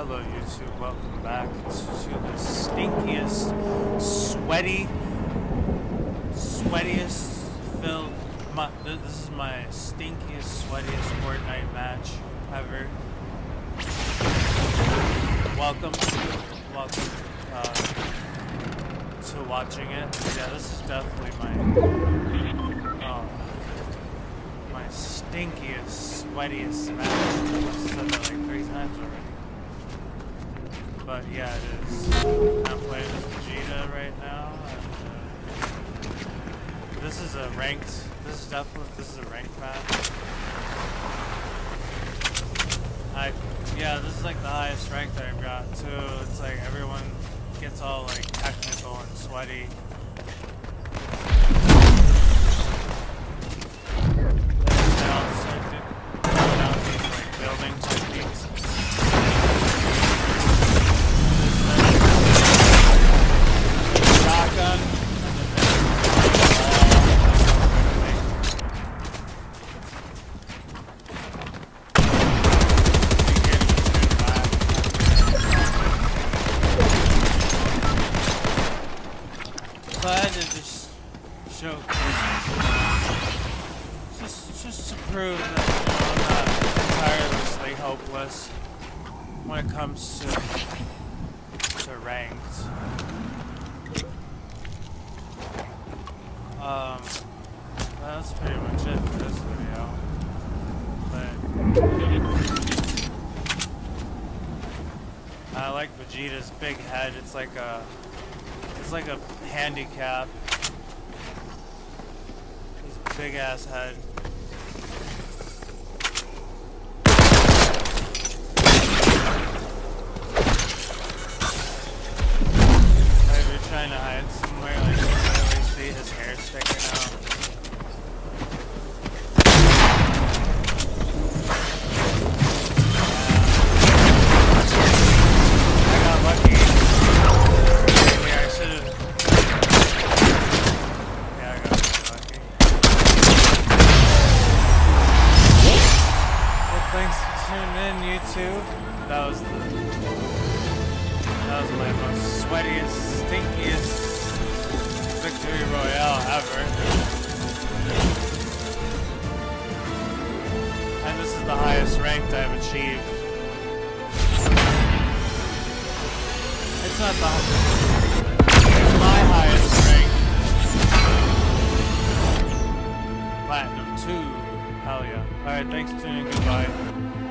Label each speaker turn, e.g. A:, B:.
A: Hello YouTube, welcome back to the stinkiest, sweaty, sweatiest filled, my, this is my stinkiest, sweatiest Fortnite match ever. Welcome, welcome uh, to watching it. Yeah, this is definitely my, uh, my stinkiest, sweatiest match. I've said that like three times already. But yeah, it is. I'm playing as Vegeta right now. And, uh, this is a ranked. This is definitely this is a ranked match. I yeah, this is like the highest rank that I've got too. It's like everyone gets all like technical and sweaty. Glad to just show just just to prove that I'm not entirely hopeless when it comes to to ranked. Um, that's pretty much it for this video. But I like Vegeta's big head. It's like a, it's like a handicap. His big ass head. You're trying to hide somewhere, like see his hair sticking in, YouTube. That was the. That was my most sweatiest, stinkiest victory royale ever. And this is the highest ranked I've achieved. It's not the It's my highest rank. Platinum 2. Hell yeah. Alright, thanks for tuning in. Goodbye.